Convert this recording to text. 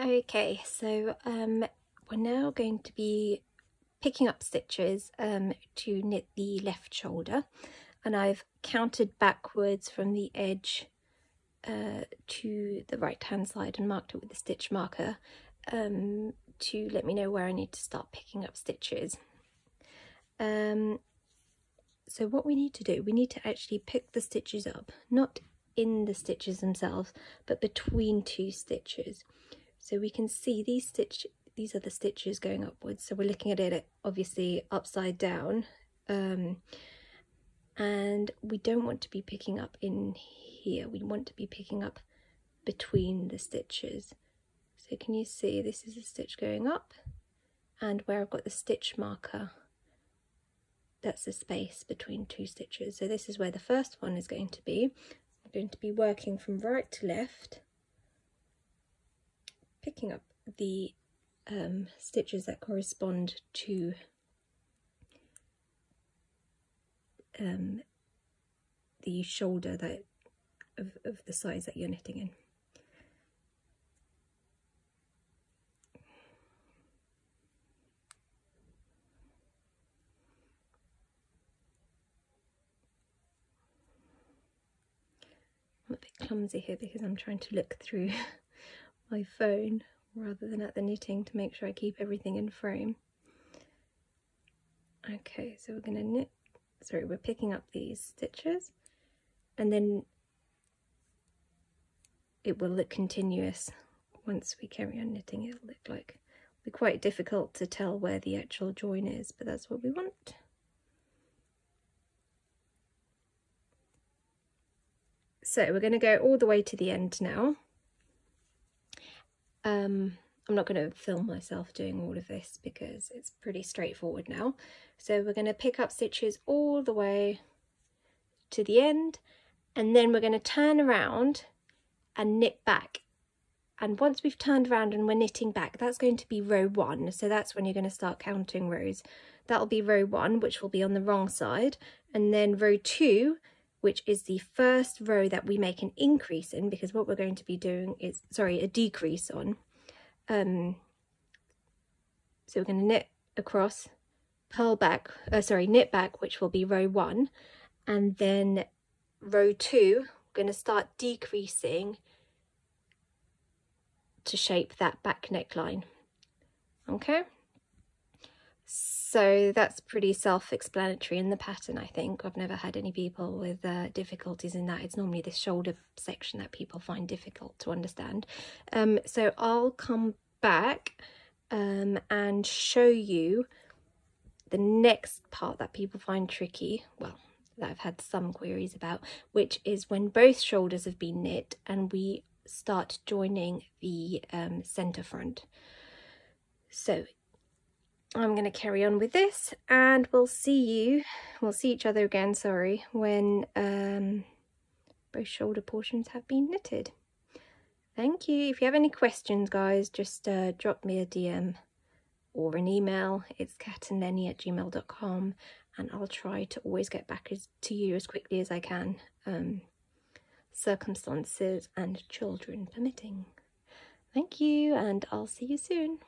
Okay, so um, we're now going to be picking up stitches um, to knit the left shoulder and I've counted backwards from the edge uh, to the right hand side and marked it with a stitch marker um, to let me know where I need to start picking up stitches. Um, so what we need to do, we need to actually pick the stitches up, not in the stitches themselves, but between two stitches. So we can see these stitch, these are the stitches going upwards. So we're looking at it obviously upside down. Um, and we don't want to be picking up in here. We want to be picking up between the stitches. So can you see this is a stitch going up and where I've got the stitch marker that's the space between two stitches. So this is where the first one is going to be. I'm going to be working from right to left, picking up the um, stitches that correspond to um, the shoulder that of, of the size that you're knitting in. I'm a bit clumsy here because I'm trying to look through my phone rather than at the knitting to make sure I keep everything in frame. Okay, so we're going to knit, sorry, we're picking up these stitches and then it will look continuous once we carry on knitting. It'll look like, it'll be quite difficult to tell where the actual join is, but that's what we want. So we're going to go all the way to the end now. Um, I'm not going to film myself doing all of this because it's pretty straightforward now. So we're going to pick up stitches all the way to the end and then we're going to turn around and knit back. And once we've turned around and we're knitting back, that's going to be row one. So that's when you're going to start counting rows. That'll be row one, which will be on the wrong side. And then row two which is the first row that we make an increase in because what we're going to be doing is, sorry, a decrease on. Um, so we're going to knit across, purl back, uh, sorry, knit back, which will be row one. And then row two, we're going to start decreasing to shape that back neckline. Okay. So that's pretty self-explanatory in the pattern, I think. I've never had any people with uh, difficulties in that. It's normally this shoulder section that people find difficult to understand. Um, so I'll come back um, and show you the next part that people find tricky. Well, that I've had some queries about, which is when both shoulders have been knit and we start joining the um, centre front. So I'm going to carry on with this and we'll see you, we'll see each other again, sorry, when um, both shoulder portions have been knitted. Thank you. If you have any questions, guys, just uh, drop me a DM or an email. It's katandleni at gmail.com and I'll try to always get back to you as quickly as I can, um, circumstances and children permitting. Thank you and I'll see you soon.